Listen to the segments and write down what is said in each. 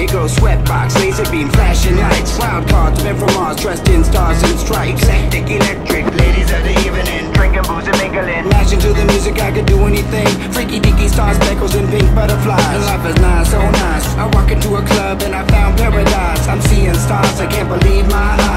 It goes sweatbox, laser beam, flashing lights. Wild cards, men from Mars, dressed in stars and stripes. Hectic, electric, ladies of the evening. Drinking booze and mingling. Mashing to the music, I could do anything. Freaky deaky stars, speckles and pink butterflies. Life is nice, so nice. I walk into a club and I found paradise. I'm seeing stars, I can't believe my eyes.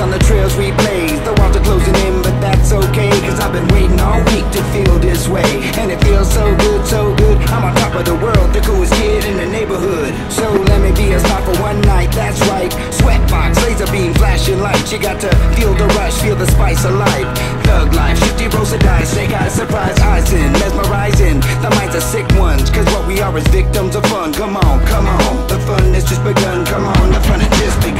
On the trails we blaze. The walls are closing in, but that's okay. Cause I've been waiting all week to feel this way. And it feels so good, so good. I'm on top of the world, the coolest kid in the neighborhood. So let me be a star for one night, that's right. Sweatbox, laser beam, flashing lights. You got to feel the rush, feel the spice of life. Thug life, shifty rolls of dice. Snake eyes, surprise eyes in, mesmerizing. The minds are sick ones, cause what we are is victims of fun. Come on, come on. The fun has just begun. Come on, the fun has just begun.